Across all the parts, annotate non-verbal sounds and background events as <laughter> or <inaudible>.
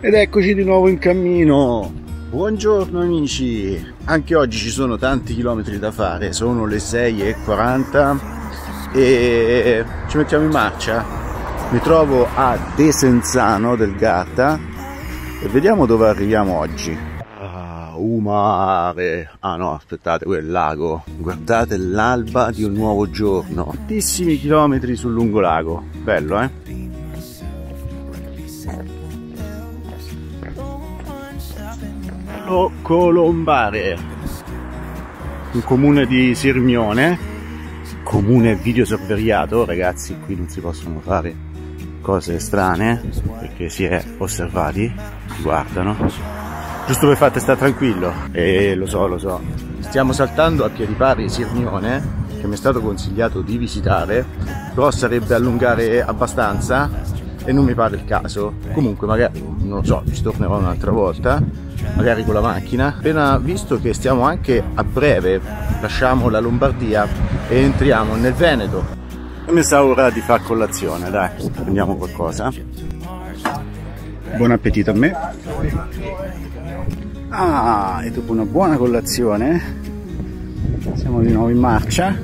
Ed eccoci di nuovo in cammino. Buongiorno amici. Anche oggi ci sono tanti chilometri da fare. Sono le 6.40 e ci mettiamo in marcia. Mi trovo a Desenzano del Garda e vediamo dove arriviamo oggi. Ah, mare. Ah no, aspettate, quel lago. Guardate l'alba di un nuovo giorno. Tantissimi chilometri sul lungo lago. Bello, eh? Colombare, un comune di Sirmione, comune videosorveriato, ragazzi, qui non si possono fare cose strane perché si è osservati, guardano. Giusto per farti stare tranquillo, e lo so, lo so. Stiamo saltando a piedi pari Sirmione, che mi è stato consigliato di visitare, però sarebbe allungare abbastanza e non mi pare il caso. Comunque magari, non lo so, ci tornerò un'altra volta magari con la macchina. Appena visto che stiamo anche a breve, lasciamo la Lombardia e entriamo nel Veneto. Mi sa ora di far colazione, dai, prendiamo qualcosa. Buon appetito a me. Ah, e dopo una buona colazione siamo di nuovo in marcia.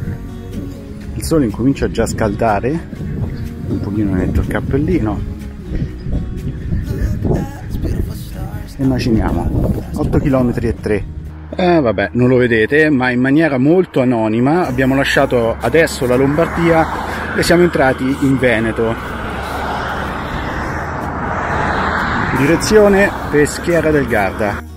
Il sole incomincia già a scaldare, un pochino metto il cappellino. E maciniamo 8 km e 3 eh, vabbè non lo vedete ma in maniera molto anonima abbiamo lasciato adesso la Lombardia e siamo entrati in Veneto. Direzione Peschiera del Garda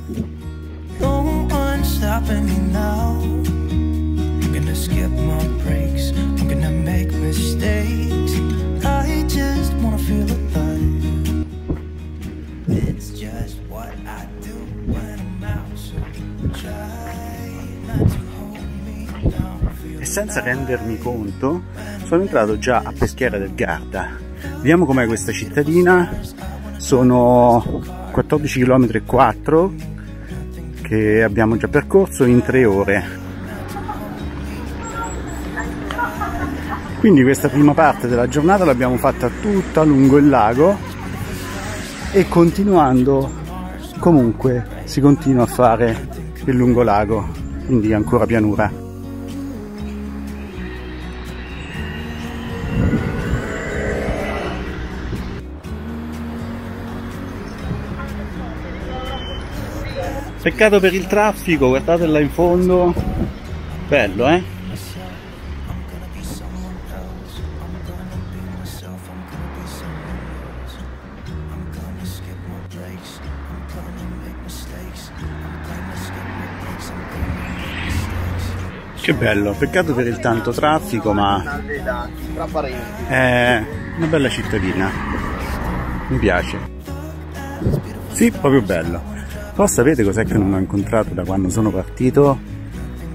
senza rendermi conto sono entrato già a Peschiera del Garda. Vediamo com'è questa cittadina. Sono 14 km e 4 che abbiamo già percorso in 3 ore. Quindi questa prima parte della giornata l'abbiamo fatta tutta lungo il lago e continuando comunque si continua a fare il lungo lago, quindi ancora pianura. Peccato per il traffico, guardate là in fondo. Bello, eh? Che bello, peccato per il tanto traffico, ma è una bella cittadina. Mi piace. Sì, proprio bello. Però sapete cos'è che non ho incontrato da quando sono partito?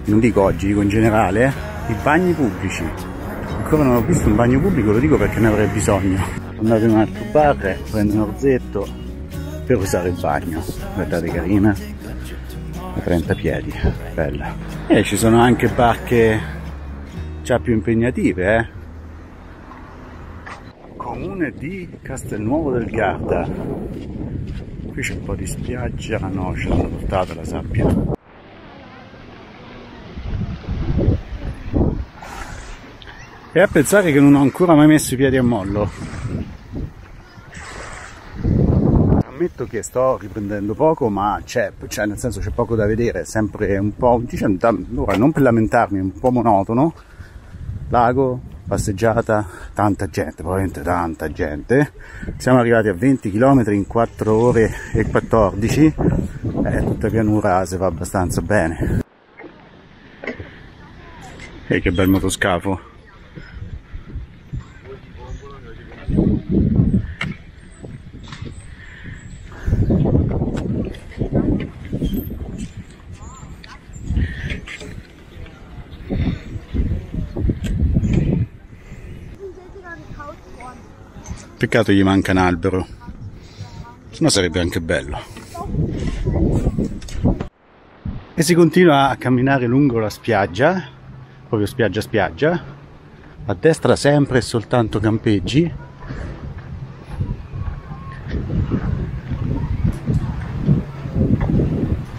Non dico oggi, dico in generale, i bagni pubblici. Ancora non ho visto un bagno pubblico, lo dico perché ne avrei bisogno. Andate in un altro bar, prendo un orzetto per usare il bagno. Guardate carina, a 30 piedi, bella. E ci sono anche barche già più impegnative, eh. Comune di Castelnuovo del Garda qui c'è un po' di spiaggia no ce l'hanno portata la sabbia. E a pensare che non ho ancora mai messo i piedi a mollo. Ammetto che sto riprendendo poco ma c'è cioè nel senso c'è poco da vedere è sempre un po' diciamo, ora non per lamentarmi è un po' monotono. Lago passeggiata, tanta gente, probabilmente tanta gente. Siamo arrivati a 20 km in 4 ore e 14, eh, tutta pianura si va abbastanza bene. E che bel motoscafo! Peccato gli manca un albero, no sarebbe anche bello. E si continua a camminare lungo la spiaggia, proprio spiaggia spiaggia, a destra sempre e soltanto campeggi.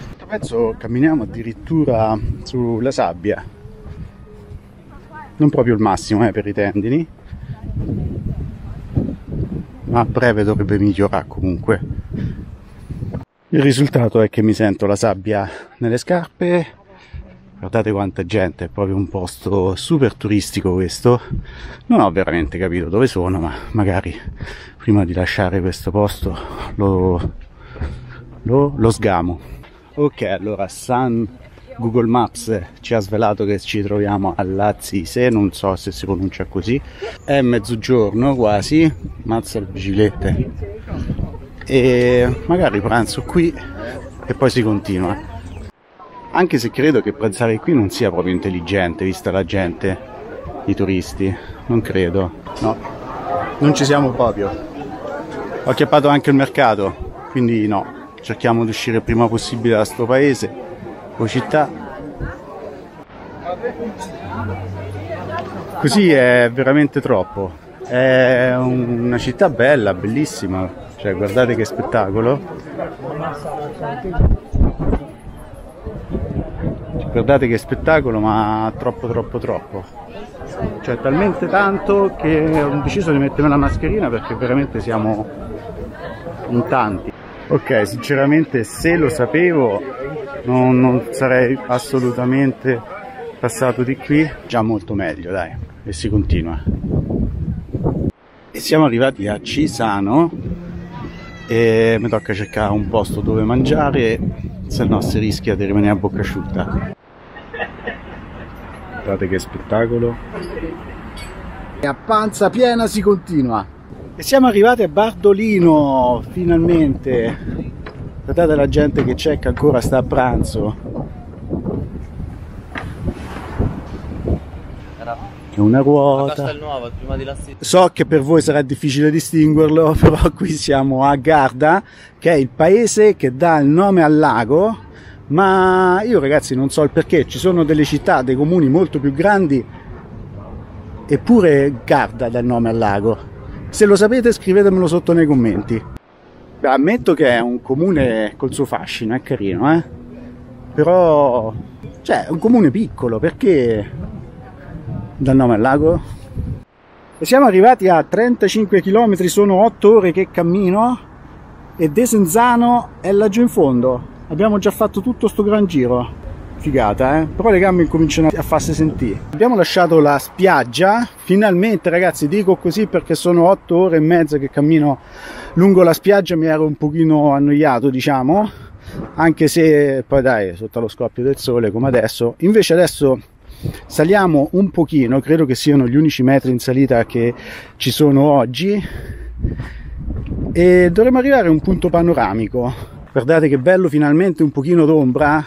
Questo pezzo camminiamo addirittura sulla sabbia. Non proprio il massimo eh, per i tendini, ma a breve dovrebbe migliorare comunque. Il risultato è che mi sento la sabbia nelle scarpe. Guardate quanta gente, è proprio un posto super turistico questo. Non ho veramente capito dove sono, ma magari prima di lasciare questo posto lo, lo, lo sgamo. Ok, allora San Google Maps ci ha svelato che ci troviamo a Lazise, non so se si pronuncia così. È mezzogiorno quasi, mazza le biciclette. E magari pranzo qui e poi si continua. Anche se credo che pranzare qui non sia proprio intelligente, vista la gente, i turisti. Non credo, no. Non ci siamo proprio. Ho acchiappato anche il mercato, quindi no. Cerchiamo di uscire il prima possibile da sto paese città. Così è veramente troppo. È una città bella, bellissima. Cioè, guardate che spettacolo. Guardate che spettacolo, ma troppo troppo troppo. Cioè, talmente tanto che ho deciso di mettermi la mascherina perché veramente siamo in tanti. Ok, sinceramente se lo sapevo non, non, sarei assolutamente passato di qui, già molto meglio dai, e si continua. E siamo arrivati a Cisano e mi tocca cercare un posto dove mangiare, se no si rischia di rimanere a bocca asciutta. Guardate che spettacolo. E a panza piena si continua. E siamo arrivati a Bardolino, finalmente. Guardate la gente che c'è che ancora sta a pranzo. È una ruota. So che per voi sarà difficile distinguerlo, <laughs> però qui siamo a Garda, che è il paese che dà il nome al lago, ma io ragazzi non so il perché, ci sono delle città, dei comuni molto più grandi, eppure Garda dà il nome al lago. Se lo sapete scrivetemelo sotto nei commenti. Beh, ammetto che è un comune col suo fascino, è carino, eh? Però, cioè, è un comune piccolo, perché dal nome al lago? E siamo arrivati a 35 km, sono 8 ore che cammino e Desenzano è laggiù in fondo. Abbiamo già fatto tutto sto gran giro figata, eh? però le gambe incominciano a farsi sentire. Abbiamo lasciato la spiaggia, finalmente ragazzi dico così perché sono 8 ore e mezza che cammino lungo la spiaggia, mi ero un pochino annoiato diciamo, anche se poi dai sotto lo scoppio del sole come adesso, invece adesso saliamo un pochino, credo che siano gli unici metri in salita che ci sono oggi e dovremmo arrivare a un punto panoramico. Guardate che bello finalmente un pochino d'ombra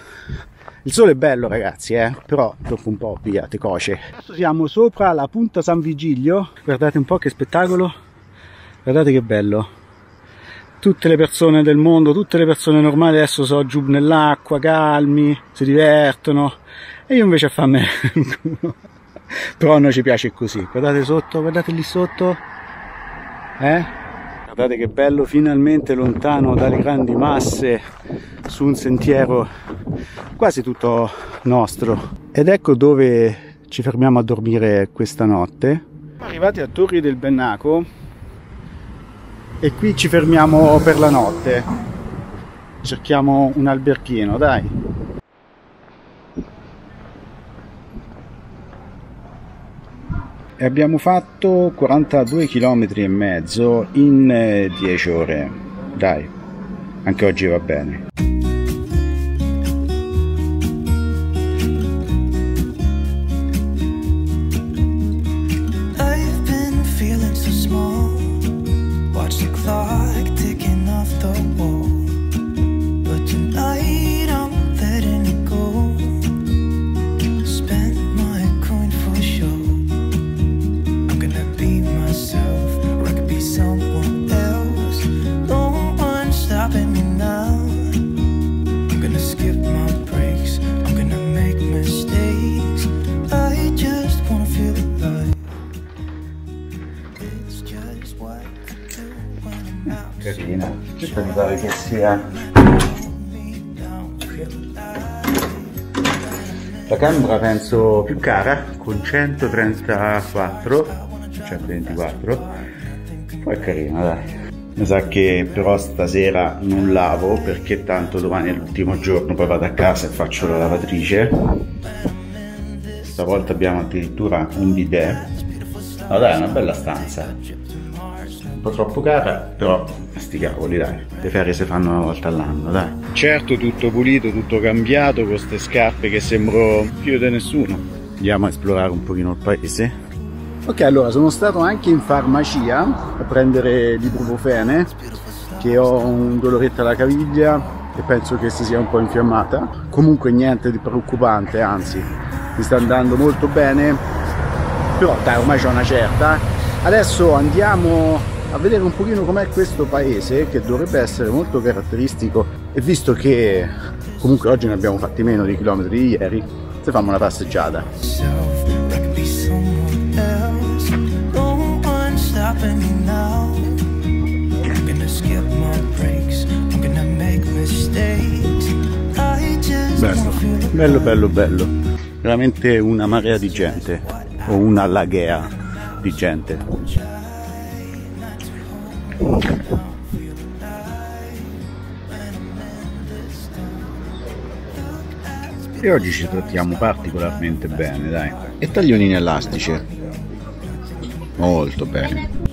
il sole è bello ragazzi, eh? però dopo un po' pigliate coce. Adesso siamo sopra la punta San Vigilio, guardate un po' che spettacolo, guardate che bello. Tutte le persone del mondo, tutte le persone normali adesso sono giù nell'acqua, calmi, si divertono e io invece a farmi <laughs> però a noi ci piace così. Guardate sotto, guardate lì sotto, eh? Guardate che bello, finalmente lontano dalle grandi masse su un sentiero quasi tutto nostro. Ed ecco dove ci fermiamo a dormire questa notte. Siamo arrivati a Torri del Bennaco e qui ci fermiamo per la notte. Cerchiamo un alberchino, dai. e abbiamo fatto 42 km e mezzo in 10 eh, ore dai anche oggi va bene pare che sia. La camera penso più cara con 134 124 poi è carina dai. Mi sa che però stasera non lavo perché tanto domani è l'ultimo giorno poi vado a casa e faccio la lavatrice. Stavolta abbiamo addirittura un bidet. Ma dai è una bella stanza po' troppo cara però sti cavoli dai. Le ferie si fanno una volta all'anno dai. Certo tutto pulito tutto cambiato con queste scarpe che sembro più di nessuno. Andiamo a esplorare un pochino il paese. Ok allora sono stato anche in farmacia a prendere l'ibuprofene che ho un doloretto alla caviglia e penso che si sia un po' infiammata. Comunque niente di preoccupante anzi mi sta andando molto bene. Però dai ormai c'è una certa. Adesso andiamo a vedere un pochino com'è questo paese che dovrebbe essere molto caratteristico e visto che comunque oggi ne abbiamo fatti meno di chilometri di ieri se facciamo una passeggiata. Bello bello bello bello. Veramente una marea di gente o una laghea di gente e oggi ci trattiamo particolarmente bene dai. E tagliolini elastici? Molto bene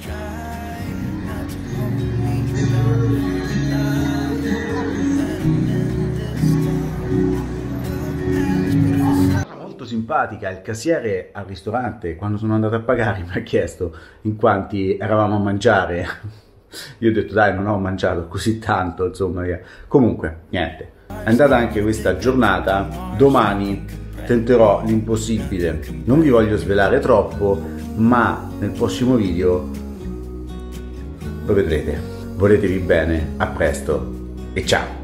molto simpatica. Il cassiere al ristorante quando sono andato a pagare <laughs> mi ha chiesto in quanti eravamo a mangiare. <laughs> Io ho detto dai non ho mangiato così tanto insomma comunque niente. È andata anche questa giornata. Domani tenterò l'impossibile. Non vi voglio svelare troppo ma nel prossimo video lo vedrete. Voletevi bene. A presto. E ciao